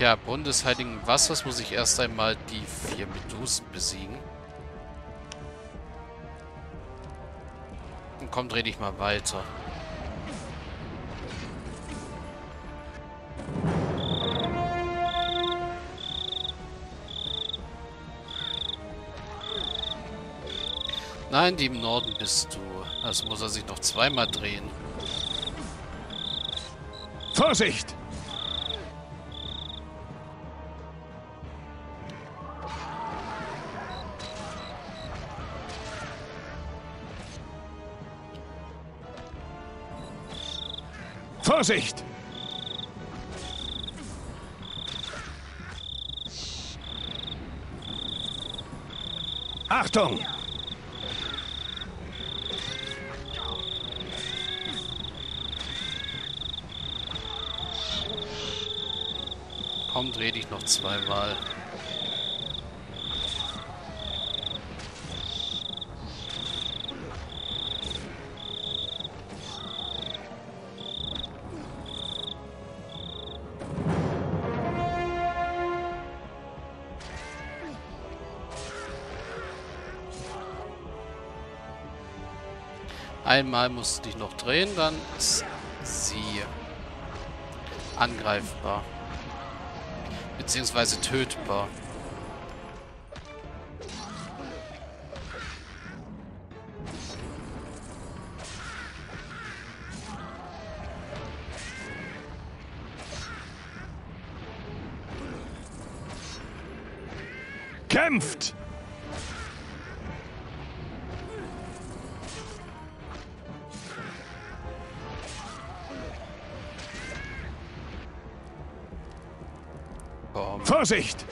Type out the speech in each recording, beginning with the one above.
Tja, Bund des Heiligen Wassers muss ich erst einmal die vier Medusen besiegen. Und komm, dreh dich mal weiter. Nein, die im Norden bist du. Also muss er sich noch zweimal drehen. Vorsicht! Vorsicht! Achtung! Komm, dreh dich noch zweimal. Einmal musst du dich noch drehen, dann ist sie angreifbar. Beziehungsweise tötbar. Kämpft! Komm, Vorsicht!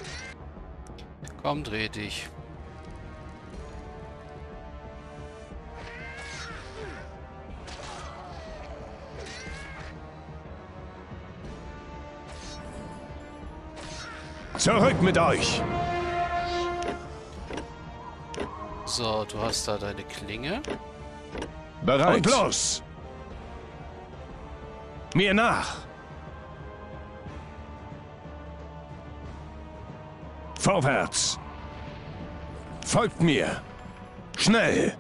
komm, dreh dich. Zurück mit euch! So, du hast da deine Klinge. Bereit. Und los! Mir nach! Vorwärts! Folgt mir! Schnell!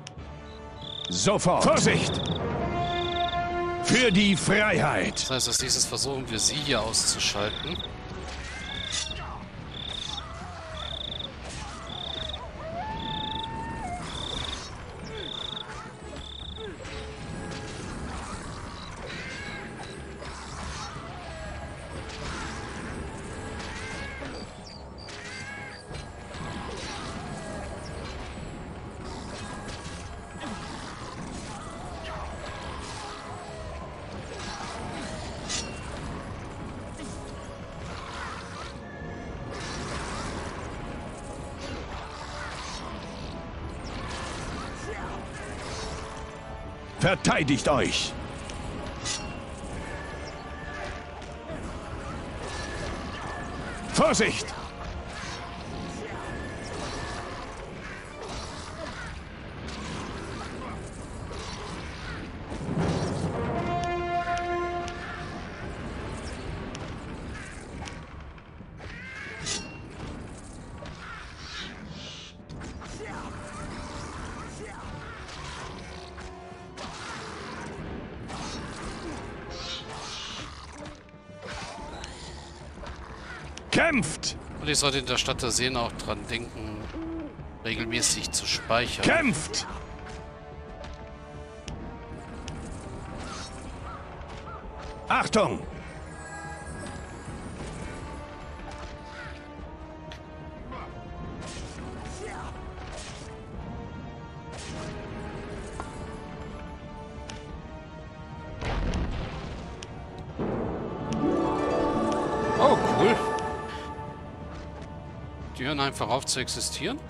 Sofort! Vorsicht! Für die Freiheit! Das heißt, als nächstes versuchen wir sie hier auszuschalten. Verteidigt euch! Vorsicht! Kämpft! Und ich sollte in der Stadt der Seen auch dran denken, regelmäßig zu speichern. Kämpft! Achtung! Die hören einfach auf zu existieren.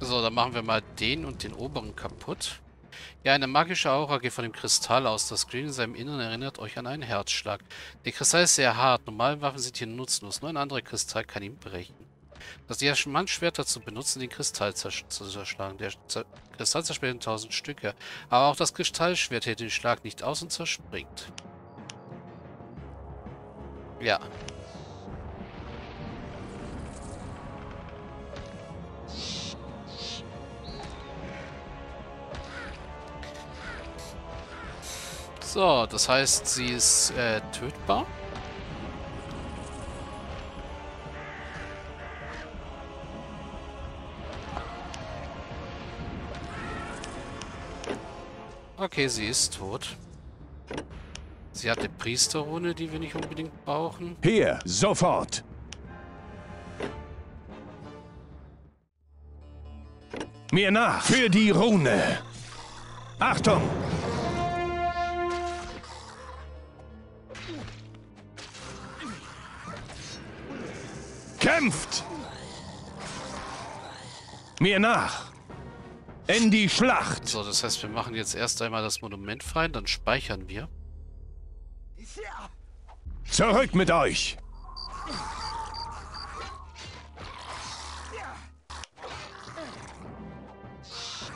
So, dann machen wir mal den und den oberen kaputt. Ja, eine magische Aura geht von dem Kristall aus. Das Grün in seinem Inneren erinnert euch an einen Herzschlag. Der Kristall ist sehr hart. Normale Waffen sind hier nutzlos. Nur ein anderer Kristall kann ihn brechen. Das Diamantschwert dazu benutzen, den Kristall zu zerschlagen. Der Zer Kristall zerspringt in tausend Stücke. Aber auch das Kristallschwert hält den Schlag nicht aus und zerspringt. Ja. So, das heißt, sie ist äh, tötbar. Okay, sie ist tot. Sie hat eine Priesterrune, die wir nicht unbedingt brauchen. Hier, sofort! Mir nach! Für die Rune! Achtung! Kämpft! Mir nach! In die Schlacht! So, das heißt, wir machen jetzt erst einmal das Monument frei, dann speichern wir. Zurück mit euch!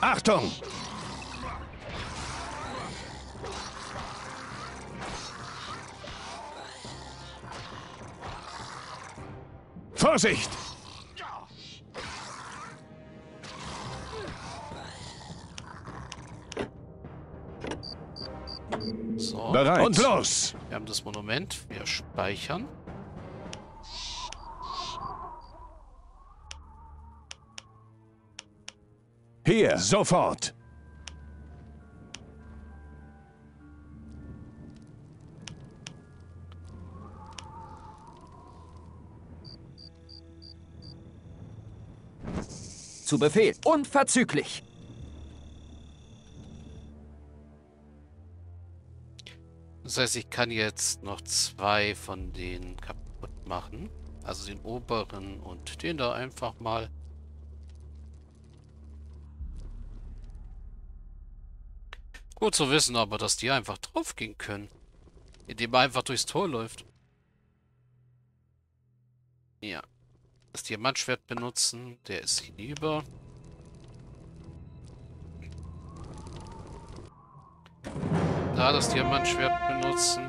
Achtung! Vorsicht! Bereit. Und los! wir haben das Monument. Wir speichern. Hier, sofort! Zu Befehl. Unverzüglich. Das heißt, ich kann jetzt noch zwei von denen kaputt machen. Also den oberen und den da einfach mal. Gut zu wissen aber, dass die einfach draufgehen können. Indem man einfach durchs Tor läuft. Ja. Das Diamantschwert benutzen. Der ist hinüber. Da das Diamantschwert benutzen.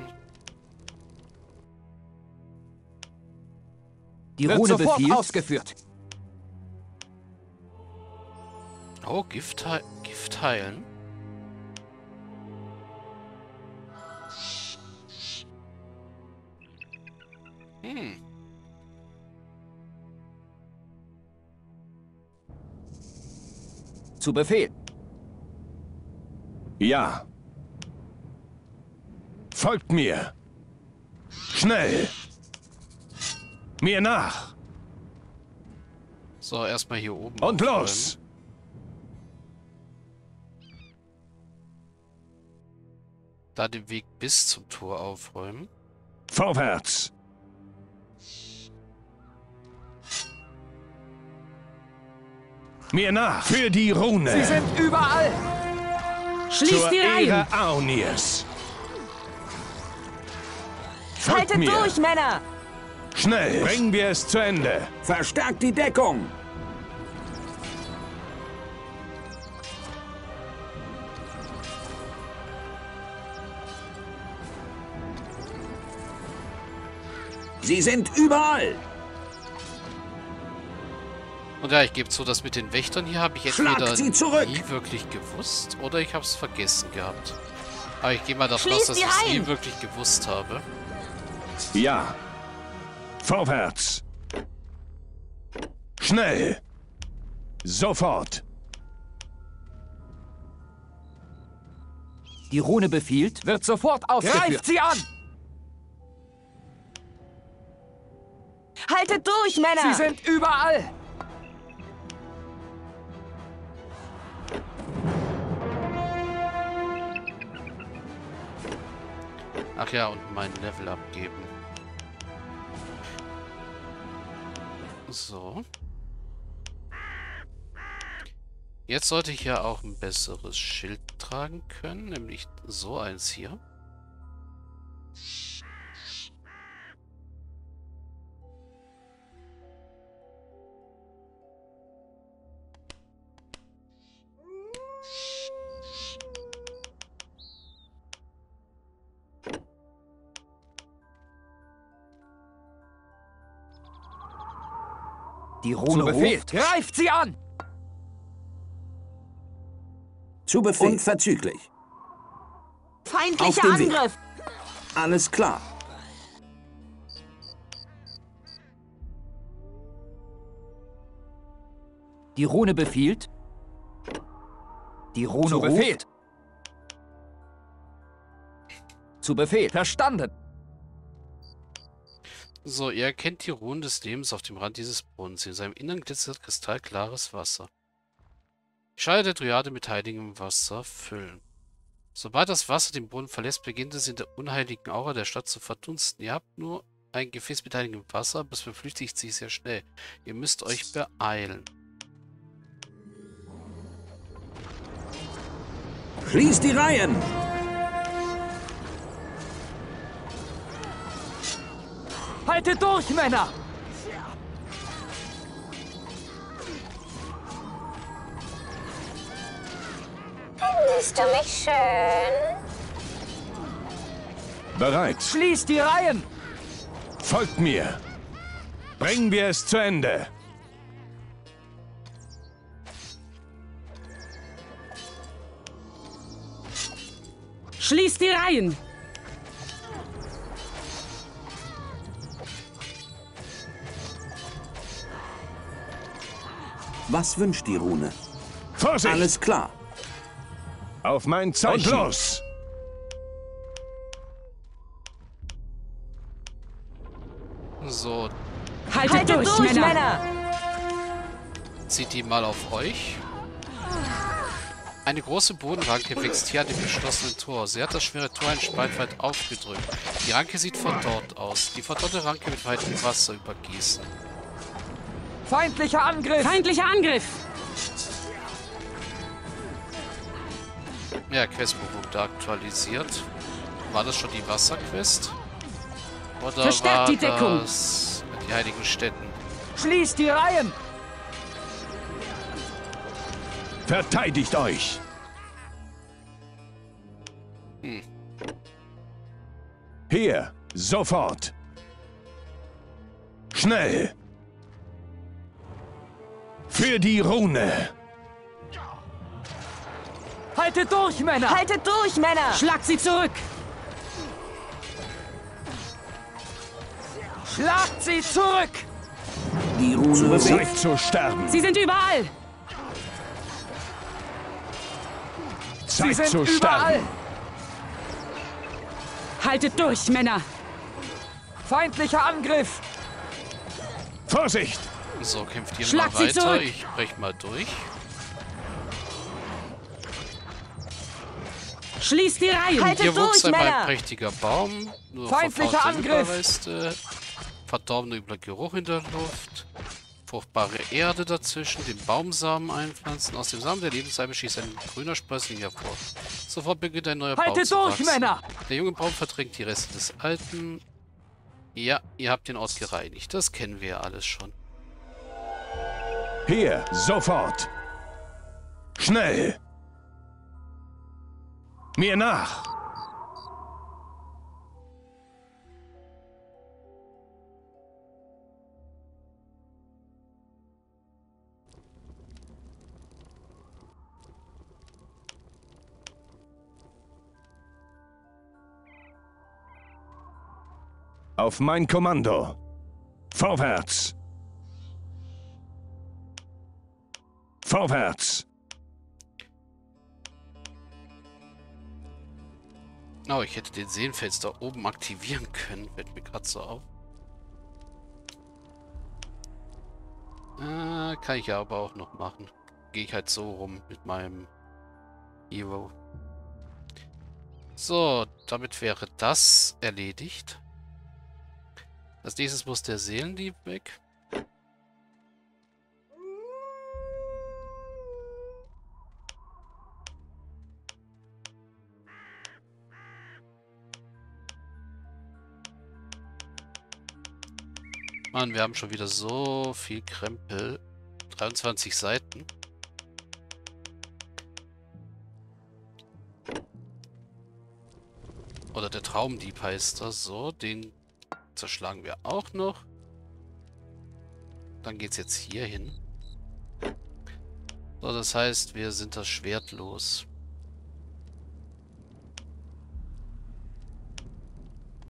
Die Wird Rune sofort befiehlt. ausgeführt. Oh, Gift, Gift heilen. Hm. Zu Befehl. Ja. Folgt mir. Schnell. Mir nach. So, erstmal hier oben. Und aufräumen. los. Da den Weg bis zum Tor aufräumen. Vorwärts. Mir nach. Für die Rune. Sie sind überall. Schließt Zur die Reihen! Ehre Aunirs. Folgt Haltet mir. durch, Männer! Schnell. Bringen wir es zu Ende. Verstärkt die Deckung. Sie sind überall. Und ja, ich gebe zu, dass mit den Wächtern hier habe ich entweder nie wirklich gewusst oder ich habe es vergessen gehabt. Aber ich gehe mal davon aus, dass ich es nie wirklich gewusst habe. Ja. Vorwärts. Schnell. Sofort. Die Rune befiehlt. Wird sofort ausgeführt. Greift sie an. Haltet durch, Männer! Sie sind überall. Ach ja, und mein Level abgeben. So. Jetzt sollte ich ja auch ein besseres Schild tragen können, nämlich so eins hier. Die Rune ruft. Greift sie an! Zu Befehl. Unverzüglich. Auf Feindlicher den Weg. Angriff. Alles klar. Die Rune befiehlt. Die Rune Zu ruft. Befehl. Zu Befehl. Verstanden. So, ihr erkennt die Runen des Lebens auf dem Rand dieses Brunnens. In seinem Innern glitzert kristallklares Wasser. Die Schale der Dryade mit heiligem Wasser füllen. Sobald das Wasser den Brunnen verlässt, beginnt es in der unheiligen Aura der Stadt zu verdunsten. Ihr habt nur ein Gefäß mit heiligem Wasser, aber es verflüchtigt sich sehr schnell. Ihr müsst euch beeilen. Schließt die Reihen. Haltet durch, Männer! Findest du mich schön? Bereit. Schließt die Reihen! Folgt mir. Bringen wir es zu Ende. Schließt die Reihen. Was wünscht die Rune? Vorsicht! Alles klar. Auf mein Zeichen. Und los! So, Haltet, Haltet durch, durch, Männer. Männer! zieht die mal auf euch. Eine große Bodenranke wächst hier an dem geschlossenen Tor. Sie hat das schwere Tor ein Spalt weit aufgedrückt. Die Ranke sieht verdorrt aus. Die verdorrte Ranke wird weit mit Wasser übergießen. Feindlicher Angriff! Feindlicher Angriff. Ja, Questbuch wurde aktualisiert. War das schon die Wasserquest? Oder Verstärkt war die Deckung. das die heiligen Städten? Schließt die Reihen! Verteidigt euch! Hier, sofort! Schnell! Für die Rune! Haltet durch, Männer! Haltet durch, Männer! Schlagt sie zurück. Schlagt sie zurück! Die Rune. Zeit zu sterben! Sie sind überall. Sie Zeit sind zu überall! sterben! Haltet durch, Männer. Feindlicher Angriff! Vorsicht! So, kämpft ihr Schlagt mal sie weiter. zurück. Ich brech mal durch. Schließt die Reihen. Haltet Hier wuchs durch, einmal ein Männer! prächtiger Baum. Nur Feindlicher Angriff. Überreste. Verdorbener übler Geruch in der Luft. Fruchtbare Erde dazwischen. Den Baumsamen einpflanzen. Aus dem Samen der Lebenssalbe schießt ein grüner Sprössling hervor. Sofort beginnt ein neuer Baum Haltet zu durch, wachsen. Männer! Der junge Baum verdrängt die Reste des alten. Ja, ihr habt den Ort gereinigt. Das kennen wir ja alles schon. Hier, sofort! Schnell! Mir nach! Auf mein Kommando! Vorwärts! Vorwärts! Oh, ich hätte den Seenfels oben aktivieren können. Fällt mir gerade so auf. Äh, kann ich ja aber auch noch machen. Gehe ich halt so rum mit meinem Hero. So, damit wäre das erledigt. Als nächstes muss der Seelendieb weg. Mann, wir haben schon wieder so viel Krempel. 23 Seiten. Oder der Traumdieb heißt das so. Den zerschlagen wir auch noch. Dann geht's jetzt hier hin. So, das heißt, wir sind das Schwert los.